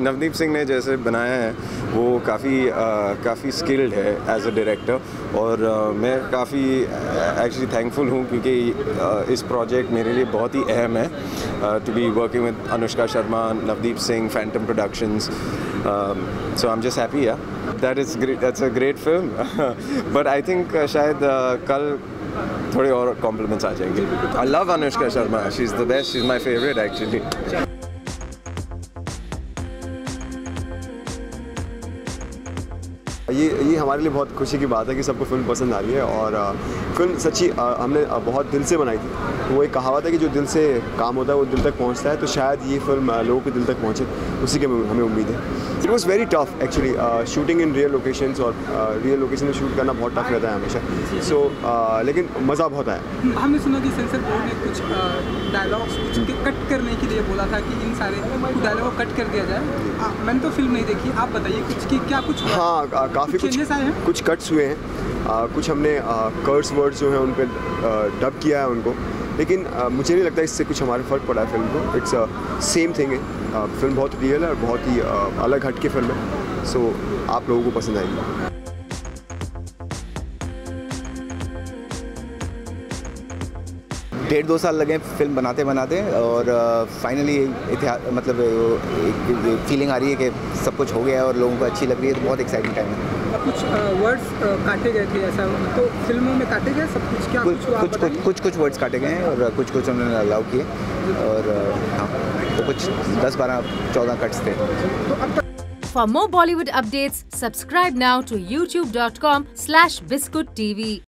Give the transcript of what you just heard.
नवदीप सिंह ने जैसे बनाया है वो काफ़ी काफ़ी स्किल्ड है एज अ डायरेक्टर और uh, मैं काफ़ी एक्चुअली थैंकफुल हूँ क्योंकि uh, इस प्रोजेक्ट मेरे लिए बहुत ही अहम है to be working with Anushka Sharma Navdeep Singh Phantom Productions so I am just happy yeah that is great that's a great film but I think शायद uh, कल थोड़े और कॉम्प्लीमेंट्स आ जाएँगे। I love Anushka Sharma she is the best is my favourite actually ये ये हमारे लिए बहुत खुशी की बात है कि सबको फ़िल्म पसंद आ रही है और फ़िल्म सच्ची हमने बहुत दिल से बनाई थी। वो एक कहावत है कि जो दिल से काम होता है वो दिल तक पहुँचता है तो शायद ये फ़िल्म लोगों के दिल तक पहुँचे। उसी के हमें उम्मीद है। It was very tough actually shooting in real locations और रियल लोकेशन में शूट करना बहुत टफ रहता है हमेशा। सो so, लेकिन मज़ा बहुत आया। हमने सुना कि सेंसर बोर्ड ने कुछ डायलॉग्स कुछ कट करने के लिए बोला था कि इन सारे डायलॉग कट कर दिया जाए। मैंने तो फ़िल्म नहीं देखी आप बताइए कुछ कि क्या कुछ हाँ काफ़ी कुछ कुछ कट्स हुए हैं। आ, कुछ हमने कर्स वर्ड्स जो हैं उन पर डब किया है उनको। लेकिन आ, मुझे नहीं लगता इससे कुछ हमारे फ़र्क पड़ा है फ़िल्म को। इट्स सेम थिंग है। फ़िल्म बहुत रियल है और बहुत ही अलग हट के फ़िल्म है। सो आप लोगों को पसंद आएगी। डेढ़ दो साल लगे फ़िल्म बनाते बनाते और फाइनली इतिहास मतलब एक फीलिंग आ रही है कि सब कुछ हो गया है और लोगों को अच्छी लग रही है तो बहुत एक्साइटिंग टाइम है। कुछ वर्ड्स काटे गए थे ऐसा तो फ़िल्मों में काटे गए सब कुछ? क्या कुछ कुछ कुछ कुछ कुछ वर्ड्स काटे गए हैं और कुछ कुछ उन्होंने अलाउ किए और हाँ तो कुछ दस बारह चौदह कट्स थे। तो अब For more Bollywood updates, subscribe now to youtube.com slash biscuittv.